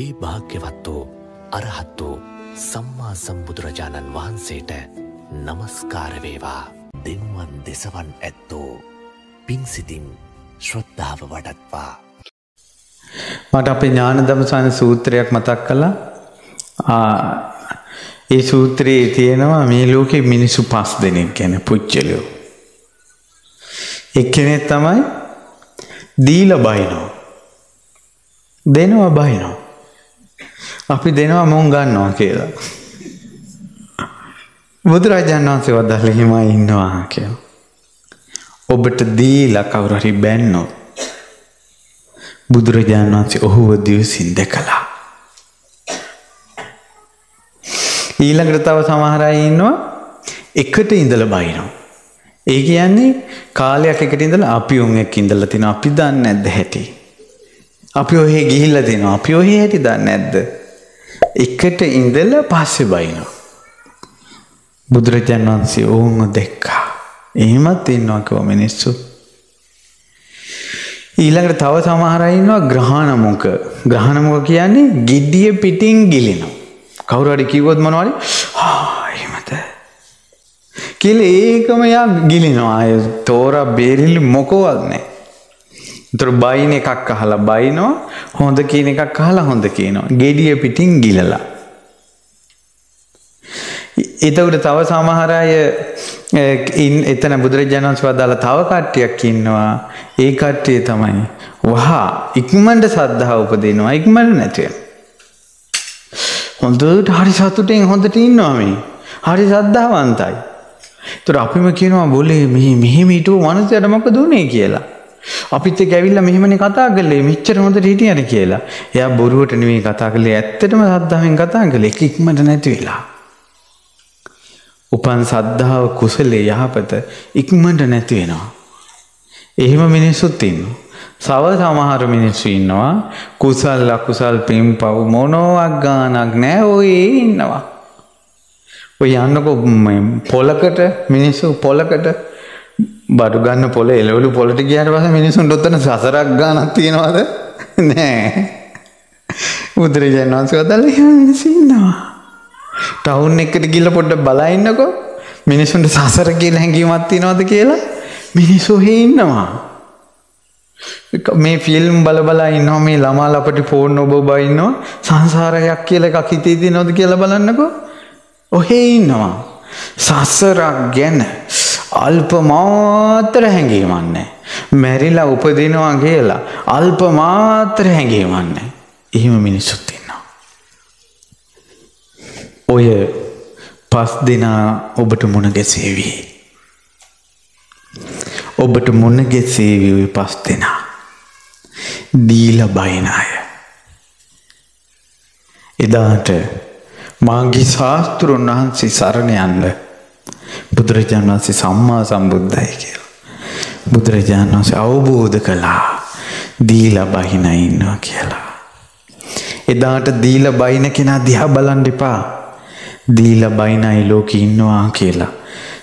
ඒ භාග්‍යවත් වූ අරහත් වූ සම්මා සම්බුදුරජාණන් වහන්සේට නමස්කාරවේවා දෙන්වන් දෙසවන් ඇත්තෝ පින්සිතින් ශ්‍රද්ධාව වඩත්වා. මට අපේ ඥානදමසාන සූත්‍රයක් මතක් කළා ඒ සූත්‍රයේ තියෙනවා මේ ලෝකෙ මිනිසු පස් දෙනෙක් ගැන පුච්චලයෝ. එක්කෙනෙක් තමයි දීල බයිනෝ. දෙනවා බයිනෝ. අපි දෙනවා මුන් ගන්නවා කියලා. බුදුරජාණන් වහන්සේ වදහල හිම ඉන්නවා කියල. ඔබට දීල කවුරහරි බැන්නෝ. බුදුරජාණන් වහන්සේ ඔහුව දිවසින් දැකලා. ඊළඟට තව සමහරයි ඉන්නවා එකට ඉඳල බයිනවා. ඒ කියන්නේ කාලයක් එකට ඉඳල අපි උන් එක් ඉඳල තින අපි දන්න ඇද්ද හැටි. අපි ඔහේ ගිහිල්ල තිනවා අපි ඔහේ හැටි දන්න ඇද්ද. එකට ඉඳල පස්සෙ බයිනවා. බුදුරජාන් වහන්සේ ඔවුන්ව දෙක්කා. එහෙමත් ඉන්නවාකව මිනිස්සු. ඊළඟට තව සමහරයින්නවා ග්‍රහණමුක ග්‍රහණමුක කියන්නේ ගිඩ්ඩිය පිටිං ගිලිනවා. කවුරඩි කිවොත් මනවාලි එහෙමත. කියල ඒකම යා ගිලිනවා අය තෝර බේරිල්ලි මොකවත්නේ. තුර බයින එකක් අහලා බයිනවා හොඳ කියන එකක් අහලා හොඳ කියනවා. ගෙඩිය පිටිං ගිලලා. එතකට තව සමහරය එතන බුදුරජාණන්ස් වදාල තව කට්ටියක් ඉන්නවා ඒ කට්ටිය තමයි වහා ඉක්මන්ට සද්ධහා උපදිනවා ඉක්මට නැතිව. හොඳට හරි සතුටෙන් හොඳට ඉන්නවාමේ හරි සද්ධාවන්තයි. තුර අපිම කියනවා බොලේ මෙහි මෙහෙමීටුව මනසයට මොක දුනේ කියලා. අපිත් ගැවිල්ල මෙහෙමනි කතා කලේ මිච්චර හොඳට හිටියන කියලා එයා බොරුවට නෙවේ කතා කළේ ඇත්තටම සද්ධාවෙන් කතා කළේ ඉක්මට නැති වෙලා. උපන් සද්ධාව කුසලේ යහපත ඉක්මට නැති වෙනවා. එහෙම මිනිස්සුත් ඉන්න. සව සමහර මිනිස්සු ඉන්නවා කුසල් අකුසල් පින් පව් මොනෝවක් ගානක් නෑ ඔය ඉන්නවා. ඔය යන්නකො පොලකට මිනිස්සු පොලකට බඩු ගන්න පොල එලවලු පොලට කියට පස මිනිසුන් ොත්තන සසරක් ගානක් තියෙනවාද නෑ බුදුරජාන් වන්සේ වදල්ල මිනිසින්නවා. ටවුන් එකට ගිල්ල පොඩ්ඩ බලයින්නකො මිනිසුන්ට සසර කියල හැඟීමත් තිනවද කියලා මිනිස්සුහෙ ඉන්නවා. මේ ෆිල්ම් බලබලා ඉන්නවා මේ ළමා ලපටි ෆෝන් ඔබ බයින්නවා සංසාරයක් කියල එකක් හිතේති නොද කියල බලන්නකො ඔහේ ඉන්නවා. සස්සරක් ගැන අල්ප මාතර හැඟීමන්නේ. මැරිලා උපදිනවා කියලා අල්ප මාතර හැඟීමන්නේ. එහෙම මිනිස්සුත් ඉන්නවා. ඔය පස් දෙනා ඔබට මුණ ගැසේවී. ඔබට මුණ ගැසේවී පස් දෙනා. දීල බයිනාය. එදාට මාගේ ශාස්තෘන් වහන්සේ සරණ යන්න බුදුරජාණන් වහන්සේ සම්මා සම්බුද්ධයි කියලා. බුදුරජාණන් වහන්සේ අවබෝධ කළා දීල බහින ඉන්නවා කියලා. එදාට දීල බයින කෙනා දිහා බලන් එපා දීල බයිනයි ලෝක ඉන්නවා කියලා.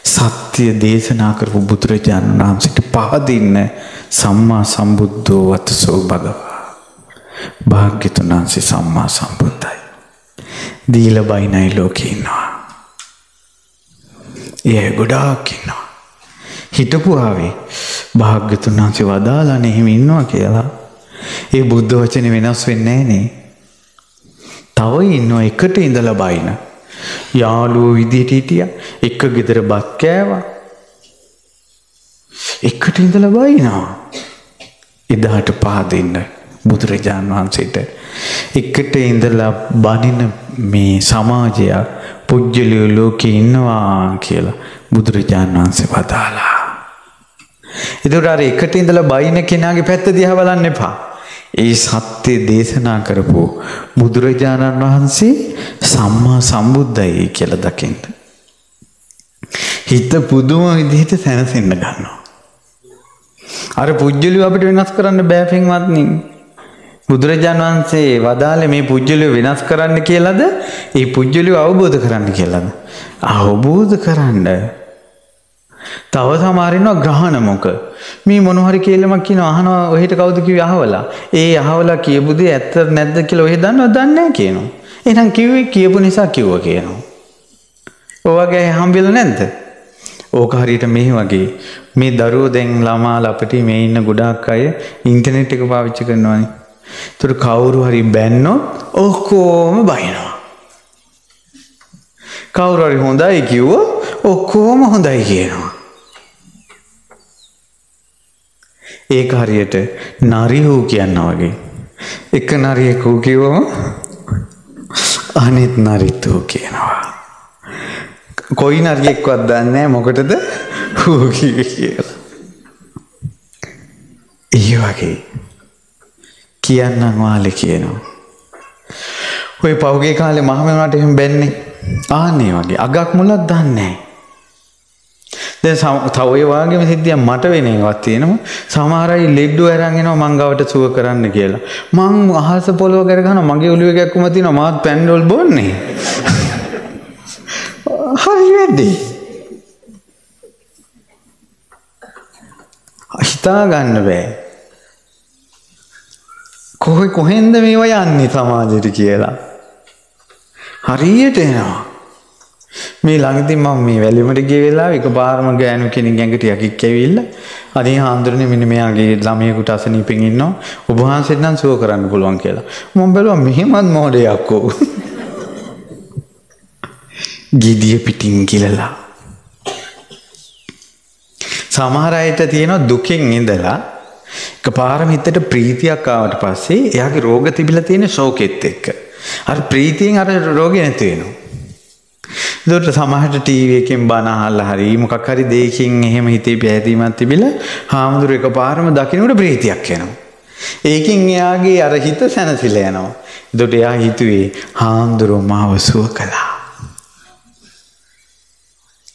සත්‍යය දේශනා කරපු බුදුරජාණන් වහන්සට පහදින්න සම්මා සම්බුද්ධෝ වතසෝ භගවා. භාග්‍යතුන් වහන්සේ සම්මා සම්බුද්ධයි. දීල බයිනයි ලෝක ඉන්නවා. ඒ ගොඩාක් ඉන්නවා. හිටපු ආවේ භාග්‍යතුන් වහන්සේ වදාලාන එහෙම ඉන්නවා කියලා. ඒ බුද්ධ වචන වෙනස් වෙන්නේ නේ. තව ඉන්නවා එකට ඉඳලා බයින. යාළුවෝ විදිහට හිටියා එක ගෙදර බත් කෑවා. එකට ඉඳලා බයිනවා. එදාට පහදින්න බුදුරජාණන් වහන්සේට එකට ඉඳලා බනින මේ සමාජයක් පුජ්‍යලියෝ ලෝකෙ ඉන්නවා කියලා බුදුරජාණන් වහන්සේ වදාලා. එතකොට අර එකට ඉඳලා බයින කෙනාගේ පැත්ත දිහා බලන්න එපා. ඒ සත්‍ය දේශනා කරපු බුදුරජාණන් වහන්සේ සම්මා සම්බුද්ධයි කියලා දකින්න. හිත පුදුම විදිහට සැනසෙන්න ගන්නවා. අර පුජ්‍යලිය අපිට වෙනස් කරන්න බෑ පින්වත්නි. බුදුරජාණන් වහන්සේ වදාළේ මේ පුජ්‍යලිය වෙනස් කරන්න කියලාද? ඒ පුජ්‍යලිය අවබෝධ කරන්න කියලාද? අවබෝධ කරන්න. තව සමහරිනවා ග්‍රහණ මොක. මේ මොන හරි කියලාමක් කියන අහනවා ඔහෙට කවුද කිව්වේ අහවලා. ඒ අහවලා කියපු දේ ඇත්ත නැද්ද කියලා ඔහෙ දන්නවද දන්නේ නැහැ කියනවා. එහෙනම් කිව්වේ කියපු නිසා කිව්වා කියනවා. ඔයගේ හම්බෙලා නැද්ද? ඕක හරියට මේ වගේ මේ දරුවෝ දැන් ළමා අපිට මේ ඉන්න ගොඩාක් අය ඉන්ටර්නෙට් එක පාවිච්චි කරනවානේ. ඒතර කවුරු හරි බැන්නොත් ඔක්කොම බයිනවා. කවුරු හරි හොඳයි කිව්වොත් ඔක්කොම හොඳයි කියනවා. ඒක හරියට නරි හූ කියන්න වගේ. එක නරියෙකු කිව්වම අනිත් නරිත් හූ කියනවා. කොයි නරියෙක්වත් දන්නේ මොකටද හූ කියලා. ඒ වගේ කියන්නම් වාලේ කියනවා. ඔය පෞගේ කාලේ මහමෙවුනාට එහෙම බැන්නේ. ආන්නේ වගේ අගක් මුලක් දන්නේ නැහැ. දැන් තව ඔය වාගේම සිද්ධියක් මට වෙන එකක් තියෙනවා. සමහර අය ලෙඩ්ඩු අරන් එනවා මං ගාවට සුව කරන්න කියලා. මං අහස පොළව කර ගන්නවා මගේ ඔළුවේ කැක්කුම තියෙනවා මාත් පැන්ඩෝල් බොන්නේ. හරි වැඩි. හිතා ගන්න බෑ. කොහොයි කොහෙන්ද මේවා යන්නේ සමාජයට කියලා. හරියට එනවා. මේ ළඟදී මම මේ වැලිමට ගිය වෙලාව එකපාරම ගෑනු කෙනෙක් ඇඟට යකික් ඇවිල්ලා අනේ හාමුදුරනේ මෙන්න මෙයාගේ ළමයෙකුට අසනීපෙන් ඉන්නවා ඔබ වහන්සේට නම් සුව කරන්න පුළුවන් කියලා. මම බැලුවා මෙහෙමත් මොඩයක් ඕ. ගිදිය පිටින් ගිලලා. සමහර අයට තියෙනවා දුකෙන් ඉඳලා එකපාරම හිතට ප්‍රීතියක් ආවට පස්සේ එයාගේ රෝග තිබිලා තියෙන ශෝකෙත් එක්ක. අර ප්‍රීතියෙන් අර රෝගේ නැති වෙනවා. දොට සමහට ටීවකින් බනහල්ල හරි මොකක් හරි දේකින් එහෙම හිතේ පැහැදීමත් තිබිල හාමුදුර එක පාරම දකිනට ප්‍රීතියක් යනවා. ඒකින් එයාගේ අර හිත සැනසිල යනවා. දොට එයා හිතුවේ හාමුදුරුව මාව සුව කළා.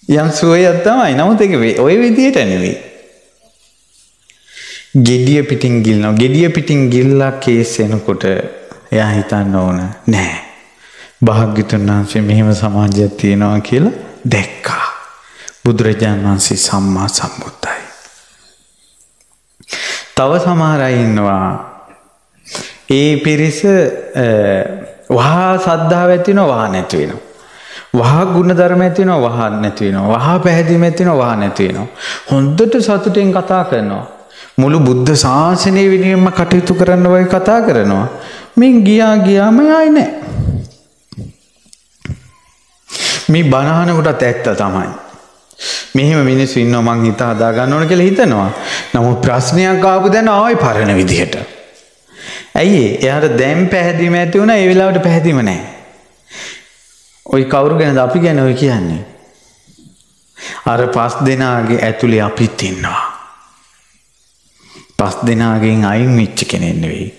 යම් සුවයත් තමයි නමුත් එක ඔය විදියට නෙවෙයි. ගෙඩිය පිටින් ගිල්නවා ගෙඩිය පිටින් ගිල්ලා කේස් එනකොට එයා හිතන්න ඕන නෑ. භාග්‍යතුන් වහන්සේ මෙහෙම සමාජයක් තියෙනවා කියලා දැක්කා. බුදුරජාණන් වහන්සේ සම්මා සම්බුද්ධයි. තව සමහර අය ඉන්නවා ඒ පිරිස වහා සද්ධාව ඇති වෙනවා වහා නැති වෙනවා. වහා ගුණ ධර්ම ඇති වෙනවා වහා නැති වෙනවා. වහා පැහැදීම ඇති වෙනවා වහා නැති වෙනවා. හොඳට සතුටෙන් කතා කරනවා. මුළු බුද්ධ ශාසනය වෙනුවෙන්ම කටයුතු කරන්න වගේ කතා කරනවා. මින් ගියා ගියාම ආයි නැහැ. මේ බණහනකොටත් ඇත්ත තමයි. මෙහෙම මිනිස්සු ඉන්නවා මං හිත හදා ගන්න ඕන කියලා හිතනවා. නමුත් ප්‍රශ්නයක් ආපු දැන් ආයි පරණ විදිහට. ඇයි එයාට දැන් පැහැදීම ඇති වුණා ඒ වෙලාවට පැහැදීම නැහැ. ওই කවුරු ගැනද අපි ගැන ඔය කියන්නේ? අර පස් දෙනාගේ ඇතුලේ අපිත් ඉන්නවා. පස් දෙනාගෙන් අයින් වෙච්ච කෙනෙක් නෙවෙයි.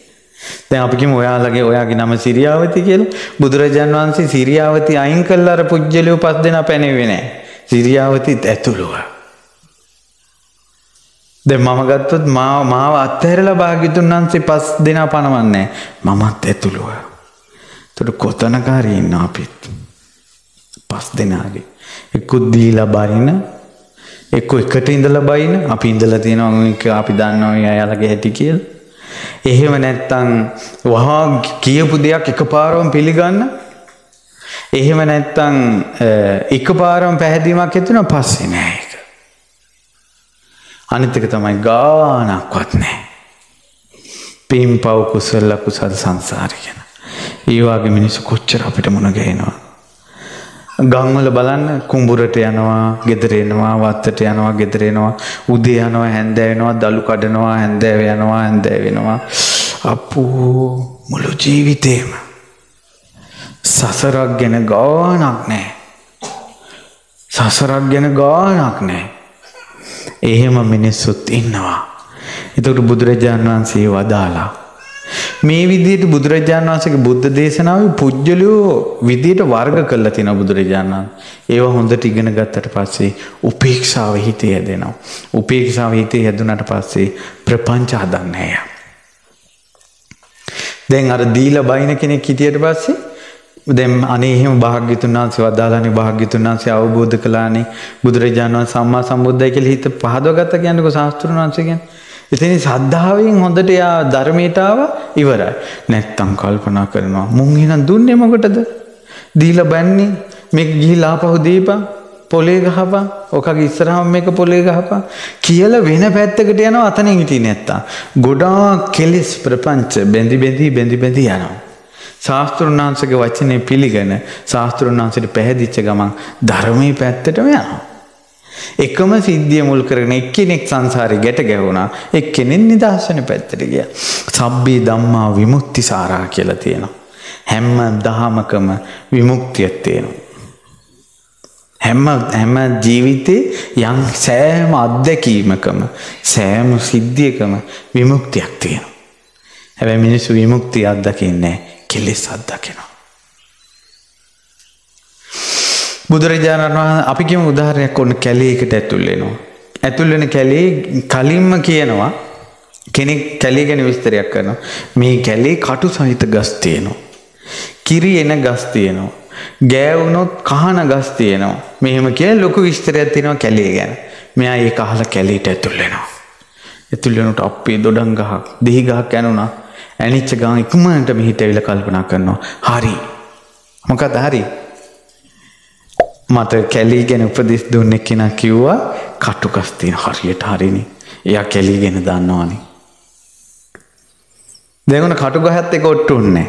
දැන් අපි කියමු ඔයාලගේ ඔයාගේ නම සිරියාවති කියලා. බුදුරජාන් වහන්සේ සිරියාවති අයින් කළා අර පුජ්‍යලියෝ පස් දෙනා පැනෙන්නේ නැහැ. සිරියාවතිත් ඇතුළුව. දැන් මම ගත්තොත් මාව මාව අත්හැරලා භාග්‍යතුන් වහන්සේ පස් දෙනා පනවන්නේ මමත් ඇතුළුව. එතකොට කොතනක හරි ඉන්න අපිත්. පස් දෙනාගේ. එක්කුත් දීලා බරින එක්ක එකට ඉඳලා බයින අපි ඉඳලා තියෙනවා අපි දන්නවා එයාලගේ හැටි කියලා. එහෙම නැත්තං වහා කියපු දෙයක් එක පාරවම් පිළිගන්න එහෙම නැත්තං එක පාරම් පැහැදීමක් ඇතින පස්සේ නෑ එක. අනිතක තමයි ගානක්වත් නෑ. පින් පව් කුසල්ලකු සද සංසාරිගෙන. ඒවාගේ මිනිස්සු කොච්චර අපිට මුණ ගැහෙනවා. ගංවල බලන්න කුඹුරට යනවා ගෙදරෙනවා වත්තට යනවා ගෙදරෙනවා උදේ යනවා හැන්දෑවෙනවා දළු කඩනවා හැන්දෑව යනවා හැන්දෑවෙනවා අපූ මුළු ජීවිතේම සසරක් ගැන ගානක් නෑ සසරක් ගැන ගානක් නෑ එහෙම මිනිස්සුත් ඉන්නවා. එතකට බුදුරජාණන් වහන්සේ වදාලා මේ විදියට බුදුරජාණන් වහන්සේගේ බුද්ධ දේශනාවේ පුජ්‍යලයෝ විදියට වර්ග කරලා තියෙනවා බුදුරජාණන්. ඒව හොඳට ඉගෙන ගත්තට පස්සේ උපේක්ෂාව හිතේ හැදෙනවා. උපේක්ෂාව හිතේ හැදුනට පස්සේ ප්‍රපංච හදන්නේ දැන් අර දීලා බයින කෙනෙක් හිටියට පස්සේ දැම් අනේහෙම භාග්‍යතුන් වහන්සේ වදාලානේ භාග්‍යතුන් වහන්සේ අවබෝධ කළානේ බුදුරජාණන් වහන්සේ සම්මා සම්බුද්ධයි කියලා හිත පහදවගත්ත කියන්නකො ශාස්ත්‍රුන් වහන්සේ කියන්නේ. ඉතින් සද්ධාවෙන් හොඳට යා ධර්මයට ආවා ඉවරයි. නැත්තම් කල්පනා කරනවා මුන් එහෙනම් දුන්නේ මොකටද? දීලා බන්නේ මේක ගිහිලා ආපහු දීපන් පොලේ ගහපන් ඔකගේ ඉස්සරහම මේක පොලේ ගහපන් කියලා වෙන පැත්තකට යනවා අතනින් හිටියේ නැත්තම්. ගොඩාක් කෙලිස් ප්‍රපංච බැඳි බැඳි බැඳි බැඳි යනවා. ශාස්තෘන් වහන්සේගේ වචනේ පිළිගෙන ශාස්තෘන් වහන්සේට පැහැදිච්ච ගමන් ධර්මයේ පැත්තටම යනවා. එකම සිද්ධිය මුල් කරගෙන එක්කෙනෙක් සංසාරේ ගැට ගැහුණා එක්කෙනෙක් නිදහසන පැත්තට ගියා. සබ්බේ ධම්මා විමුක්ති සාරා කියලා තියෙනවා. හැම දහමකම විමුක්තියක් තියෙනවා. හැම හැම ජීවිතේ යම් සෑම අත්දැකීමකම සෑම සිද්ධියකම විමුක්තියක් තියෙනවා. හැබැයි මිනිස්සු විමුක්තිය අත්දකින්නේ කෙලෙස් අත්දකිනවා. බුදුරජාණන් වහන්සේ අපි කියමු උදාහරණයක් ඔන්න කැලේකට ඇතුල් වෙනවා. ඇතුල් වෙන කැලේ කලින්ම කියනවා කෙනෙක් කැලේ ගැන විස්තරයක් කරනවා. මේ කැලේ කටු සහිත ගස් තියෙනවා. කිරි එන ගස් තියෙනවා. ගෑවුනොත් කහන ගස් තියෙනවා. මෙහෙම කියලා ලොකු විස්තරයක් තියෙනවා කැලේ ගැන. මෙයා ඒක අහලා කැලේට ඇතුල් වෙනවා. ඇතුල් වෙනකොට අපේ දොඩම් ගහක්, දෙහි ගහක් ඇනුණා. ඇනිච්ච ගමන් ඉක්මනට මෙහිට ඇවිල්ලා කල්පනා කරනවා. හරි. මොකද හරි? මට කැලී ගැන උපදෙස් දුන්න කෙනා කිව්වා කටුකස් තියෙන හරියට හරිනේ. එයා කැලී ගැන දන්නවනේ. දැන් උන කටුගහත් එක ඔට්ටුන්නේ.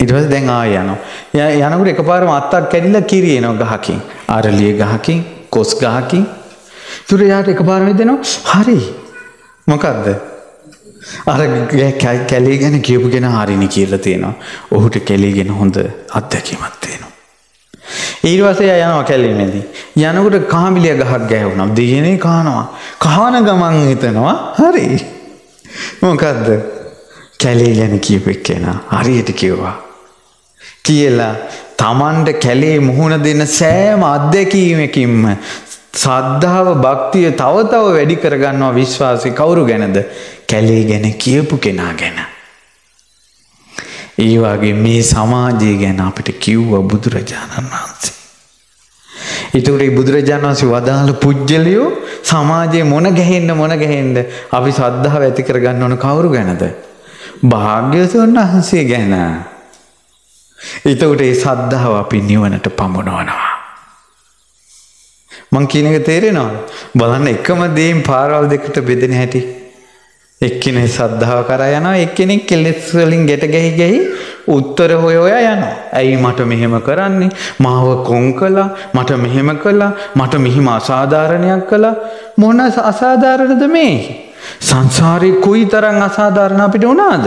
ඊට පස්සේ දැන් ආය යනවා. යා යනකොට එකපාරම අත්තක් කැඩිලා කිරි එනවා ගහකින්. අරලිය ගහකින්, කොස් ගහකින්. තුර යාට එකපාරම දෙනවා. හරි. මොකද්ද? අර කැලී ගැන කියපු කෙනා හරිනේ කියලා තියෙනවා. ඔහුට කැලී ගැන හොඳ අත්දැකීමක් තියෙනවා. ඊට පස්සේ යනවා කැලේමේදී. යනකොට කාමිලිය ගහක් ගෑවුණා. දිනේ කහනවා. කහන ගමන් හිතනවා හරි. මොකද්ද? කැලේ ගැන කියපු එක්කෙනා හරියට කිව්වා. කියලා Tamanට කැලේ මුහුණ දෙන සෑම අත්දැකීමකින්ම සද්ධාව භක්තිය තව තව වැඩි කරගන්නවා විශ්වාසය කවුරු ගැනද කැලේ ගැන කියපු කෙනා ගැන. ඒ වගේ මේ සමාජය ගැන අපිට කිව්ව බුදුරජාණන් වහන්සේ. එතකොට බුදුරජාණන් වහන්සේ වදාළ පුජ්‍යලියෝ සමාජයේ මොන ගැහෙන්න මොන ගැහෙන්න අපි සද්ධාව ඇති කරගන්න ඕන කවුරු ගැනද? භාග්‍යවතුන් වහන්සේ ගැන. එතකොට ඒ සද්ධාව අපි නිවනට පමුණවනවා. මං කියන එක තේරෙනවද? බලන්න එකම දේෙන් පාරවල් දෙකට බෙදෙන හැටි. එක්කෙනෙක් සද්ධාව කරා යනවා එක්කෙනෙක් කෙලෙස් වලින් ගැට ගැහි ගැහි උත්තර හොය හොයා යනවා. ඇයි මට මෙහෙම කරන්නේ? මාව කොන් කළා, මට මෙහෙම කළා, මට මෙහිම අසාධාරණයක් කළා. මොන අසාධාරණද මේ? සංසාරේ කොයිතරම් අසාධාරණ අපිට වුණාද?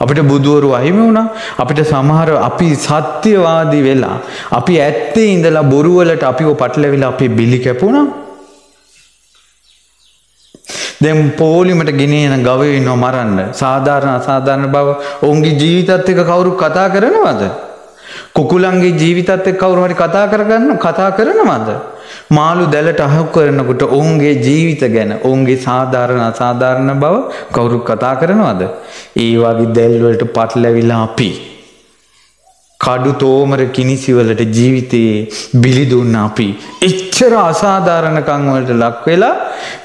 අපිට බුදුවරු අහිමි වුණා. අපිට සමහර අපි සත්‍යවාදී වෙලා, අපි ඇත්තේ ඉඳලා බොරු වලට අපිව පටලවිලා අපේ බිලි කැපුණා. දැන් පොලිමට ගෙනේන ගවයෝ ඉන්නව මරන්න. සාධාරණ අසාධාරණ බව ඔවුන්ගේ ජීවිතත් එක්ක කවුරු කතා කරනවද? කුකුලන්ගේ ජීවිතත් එක්ක කවුරු හරි කතා කරගන්න කතා කරනවද? මාළු දැලට අහු කරනකොට ඔවුන්ගේ ජීවිත ගැන ඔවුන්ගේ සාධාරණ අසාධාරණ බව කවුරු කතා කරනවද? ඒ වගේ දැල් වලට පටලැවිලා අපි කඩු තෝමර කිනිසිවලට ජීවිතයේ බිලි දුන්න අපි. එච්චර අසාධාරණකම් වලට ලක් වෙලා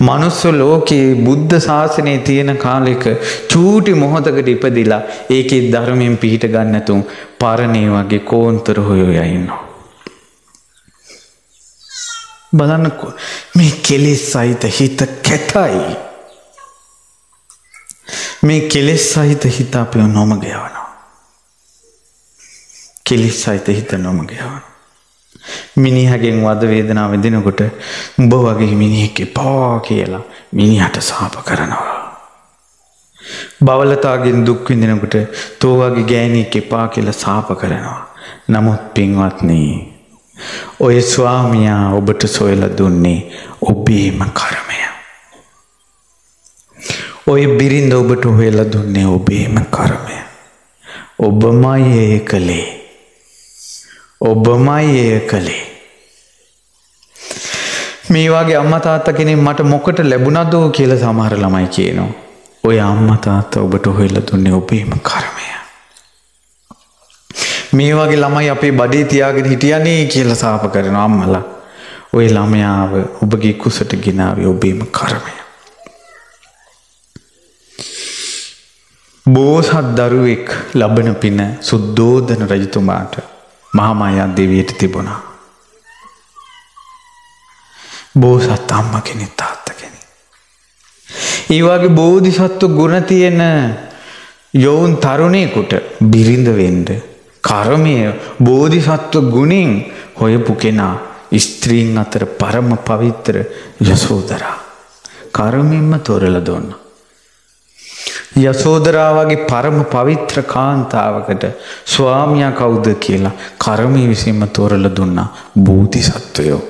මනුස්ස ලෝකයේ බුද්ධ ශාසනයේ තියෙන කාලෙක චූටි මොහොතකට ඉපදිලා ඒකේ ධර්මයෙන් පිහිට ගන්න නැතුන් පරණේ වගේ කෝන්තර හොයෝ ඉන්නවා බලන්න මේ කෙලෙස් සහිත හිත කැතයි. මේ කෙලෙස් සහිත හිත අපිව නොමග යවනවා. කෙලිස් සහිත හිත නොමග යවන. මිනිහගෙන් වද වේදනාව විඳිනකොට උඹ වගේ මිනිහෙක් එපා කියලා මිනිහට සාප කරනවා. බවලතාගෙන් දුක් විඳිනකොට තෝ වගේ ගෑණියෙක් එපා කියලා සාප කරනවා. නමුත් පින්වත්නි ඔය ස්වාමියා ඔබට සොයලා දුන්නේ ඔබේම කර්මය. ඔය බිරිඳ ඔබට හොයලා දුන්නේ ඔබේම කර්මය. ඔබමයි ඒ කළේ. ඔබමයි එය කළේ. මේ වගේ අම්මා තාත්තා කෙනෙක් මට මොකට ලැබුණදෝ කියලා සමහර ළමයි කියනවා. ඔය අම්මා තාත්තා ඔබට හොයලා දුන්නේ ඔබේම කර්මය. මේ වගේ ළමයි අපේ බඩේ තියාගෙන හිටියනේ කියලා සාප කරන අම්මලා. ඔය ළමයාව ඔබගේ කුසට ගෙනාවේ ඔබේම කරමය. බෝසත් දරුවෙක් ලබන පින සුද්දෝදන රජතුමාට මහාමායා දෙවියට තිබුණා. බෝසත් අම්ම කෙනෙ තාත්ත කෙනෙ. ඒවාගේ බෝධිසත්ව ගුණ තියෙන යොවුන් තරුණයකුට බිරිඳ වෙන්ඩ. කරමය බෝධිසත්ව ගුණින් හොයපු කෙනා ස්ත්‍රීන් අතර පරම පවිත්‍ර යසෝදරා. කරමින්ම තොරල දුන්න. යසෝදරාවගේ පරම පවිත්‍ර කාන්තාවකට ස්වාමියා කවුද කියලා කරමී විසින්ම තොරල දුන්නා බෝධිසත්වයෝ.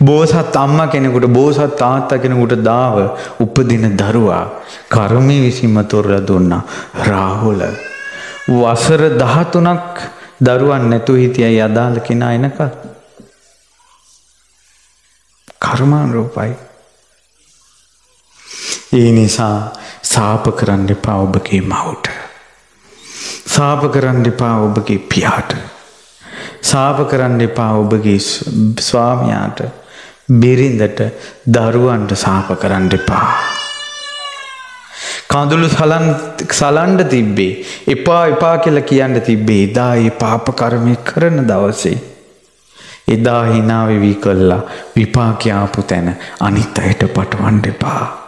බෝසත් අම්ම කෙනෙකුට බෝසත් තාත්ත කෙනෙකුට දාව උපදින දරුවා කරමී විසින්ම තොරල දුන්නා රාහුල. වසර දහතුනක් දරුවන් නැතු හිටියයි අදාළ කෙනා එනකල්. කර්මාන් රූපයි. ඒ නිසා සාප කරන්න එපා ඔබගේ මවුට. සාප කරන්න එපා ඔබගේ පියාට. සාප කරන්න එපා ඔබගේ ස්වාමයාට බිරිඳට දරුවන්ට සාප කරන්න එපා. කඳුළු සලන්ඩ තිබ්බේ එපා එපා කියල කියන්න තිබ්බේ එදා ඒ පාප කරමය කරන දවසේ. එදා හිනාවෙවී කල්ලා විපාකයාපු තැන අනිත් අයට පටවන්ඩ එපා.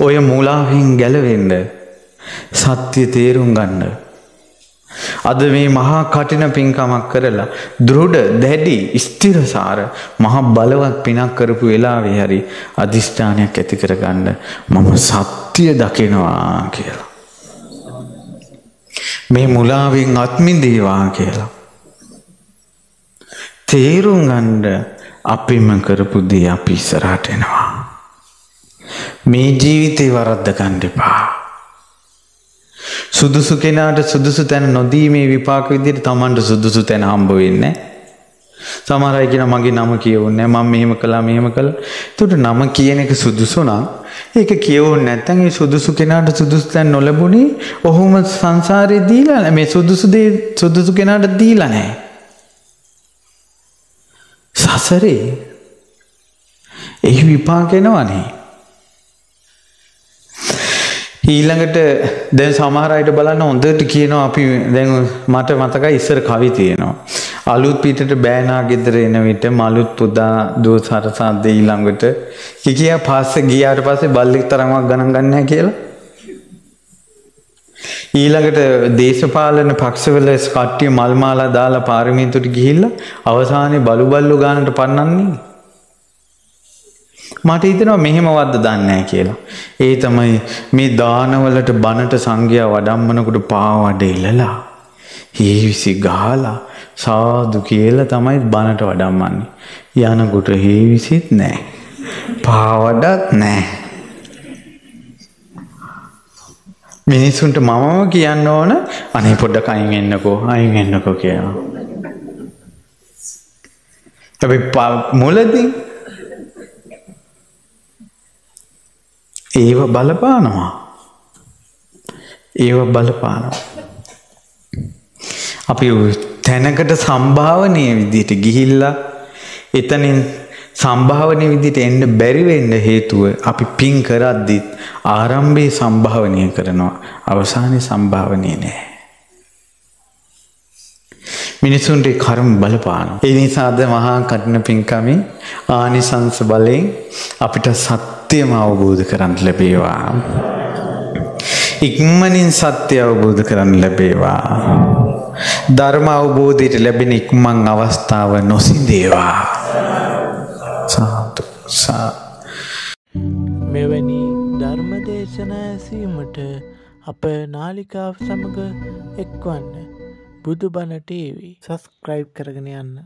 ඔය මුලාහින් ගැලවෙන්ඩ සත්‍යය තේරුම් ගන්න. අද මේ මහා කටින පින්කමක් කරලා දෘඩ දැඩි ස්තිරසාර මහා බලවත් පිනක් කරපු වෙලාවේ හරි අධිෂ්ඨානයක් ඇති කරගන්න මම සත්‍යය දකිනවා කියලා. මේ මුලාවෙන් අත්මිදේවා කියලා. තේරුම් ගණ්ඩ අපිම කරපු දේ අපි ඉස්සරහට එනවා. මේ ජීවිතේ වරද්ද ගණ්ඩිපා. සුදුසු කෙනාට සුදුසු තැන නොදීමේ විපාක විදිට තමන්ට සුදුසු තැන හම්බ වෙන්න. සමරයි කියෙන මගේ නම කියවන්න මං මෙහෙම කලා මෙහෙම කළ තුට නම කියන එක සුදුසුනා ඒක කියවුන් නැත්තන්ගේ සුදුසු කෙනාට සුදුසු තැන් නොලබුණේ ඔහුම සංසාරය දීලා මේ සුදුසු දේ සුදුසු කෙනාට දීලා නෑ. සසරේ එහි විපාකෙනවනේ. ඊළඟට දැන් සමහරයට බලන්න හොඳට කියනවා අපි දැන් මට මතකයි ඉස්සර කවි තියෙනවා. අලුත් පිටට බෑනා ගෙදර එන විට මලුත් පුදා දූ සරසාද ඊළඟට කිකියා පස්සේ ගියාට පස්සේ බල්ලෙක් තරමක් ගණන් ගන්න නැහැ කියලා. ඊළඟට දේශපාලන පක්ෂවල කට්ටිය මල් මාලා දාලා පාරමීතුට ගිහිල්ලා අවසානයේ බලු බල්ලු ගානට පන්නන්නේ. මට හිතෙනවා මෙහෙම වද්ද දන්නේ කියලා. ඒ තමයි මේ දානවලට බනට සංඝයා වඩම්මනකොට පාවඩ ඉල්ලලා හේවිසි ගහලා සාදු කියලා තමයි බනට වඩම්මන්නේ. යනකොට හේවිසිත් නෑ. පාවඩත් නෑ. මිනිස්සුන්ට මමම කියන්න ඕන අනේ පොඩ්ඩක් අයින් එන්නකෝ අයින් එන්නකෝ කියලා. හැබැයි මුලදී ඒව බලපානවා. ඒව බලපානවා. අපි තැනකට සම්භාවනය විදිහට ගිහිල්ලා එතනින් සම්භාවනය විදිහට එන්න බැරි වෙන්න හේතුව අපි පින් කරද්දිත් ආරම්භයේ සම්භාවනය කරනවා අවසානයේ සම්භාවනය නෑ. මිනිසුන්ට කර්ම බලපානවා. ඒ නිසා අද මහා කටින පින්කමින් ආනිසංස බලයෙන් අපිට සත්‍යම අවබෝධ කරන්න ලැබේවා. ඉක්මනින් සත්‍ය අවබෝධ කරන්න ලැබේවා. ධර්ම අවබෝධයට ලැබෙන ඉක්මන් අවස්ථාව නොසිදේවා. සාතු සා මෙවැනි ධර්මදේශන ඇසීමට අප නාලිකාව සමඟ එක්වන්න බුදුබණ ටීවී සස්ක්‍රයිබ් කරගෙන යන්න